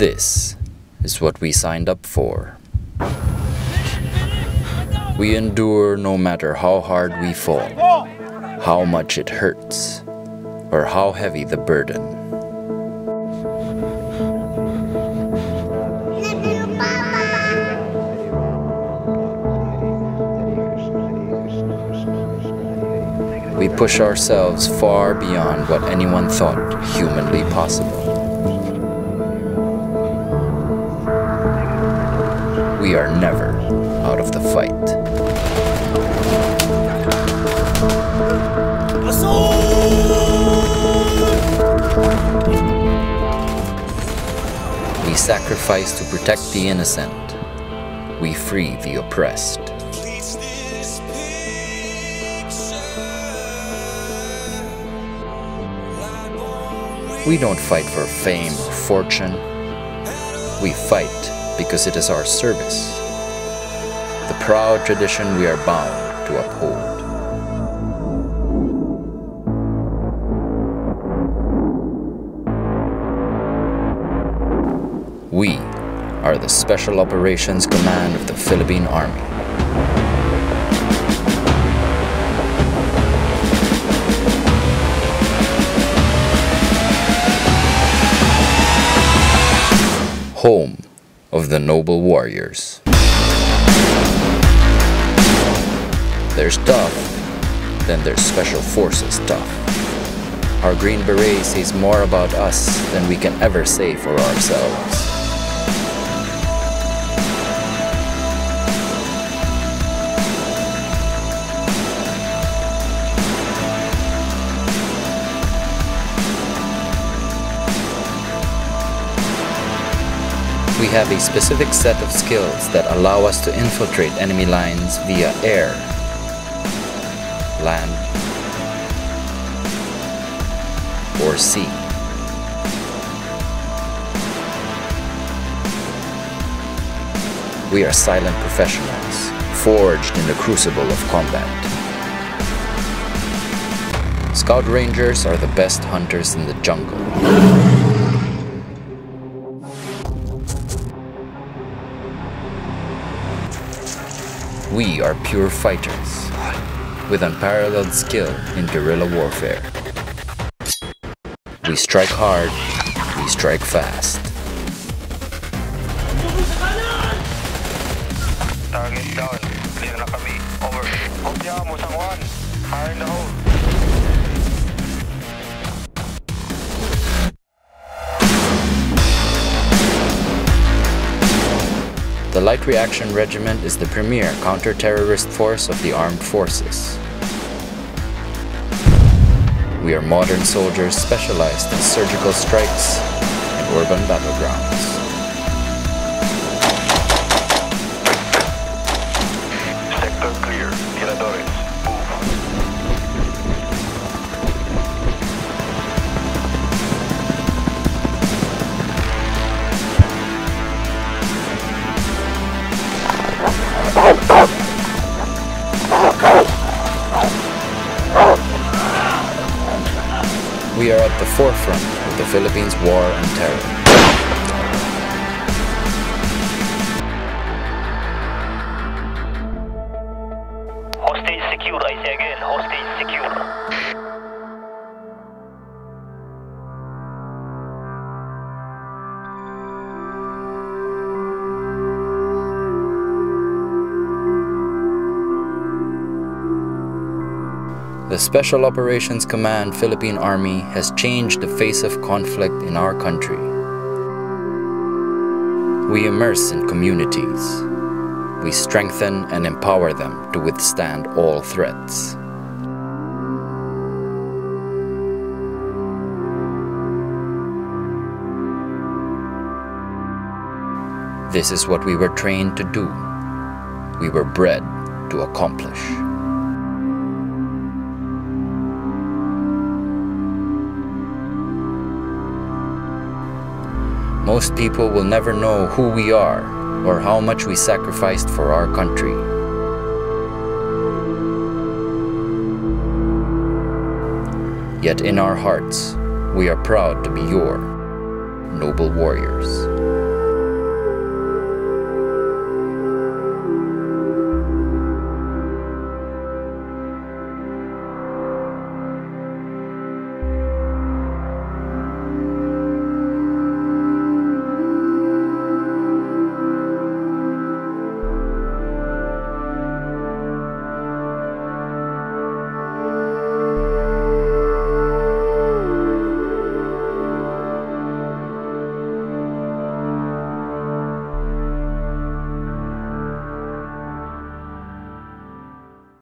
This is what we signed up for. We endure no matter how hard we fall, how much it hurts, or how heavy the burden. We push ourselves far beyond what anyone thought humanly possible. We are never out of the fight. We sacrifice to protect the innocent. We free the oppressed. We don't fight for fame or fortune. We fight because it is our service, the proud tradition we are bound to uphold. We are the Special Operations Command of the Philippine Army. Home of the noble warriors. There's tough, then there's Special Forces tough. Our Green Beret says more about us than we can ever say for ourselves. Have a specific set of skills that allow us to infiltrate enemy lines via air, land, or sea. We are silent professionals, forged in the crucible of combat. Scout Rangers are the best hunters in the jungle. We are pure fighters with unparalleled skill in guerrilla warfare. We strike hard, we strike fast. Target down. Clear na kami. Over. Musang 1. Fire in the hole. The Light Reaction Regiment is the premier counter-terrorist force of the armed forces. We are modern soldiers specialized in surgical strikes and urban battlegrounds. We are at the forefront of the Philippines' war on terror. Hostage secure, I say again. Hostage secure. The Special Operations Command Philippine Army has changed the face of conflict in our country. We immerse in communities. We strengthen and empower them to withstand all threats. This is what we were trained to do. We were bred to accomplish. Most people will never know who we are or how much we sacrificed for our country. Yet in our hearts, we are proud to be your noble warriors.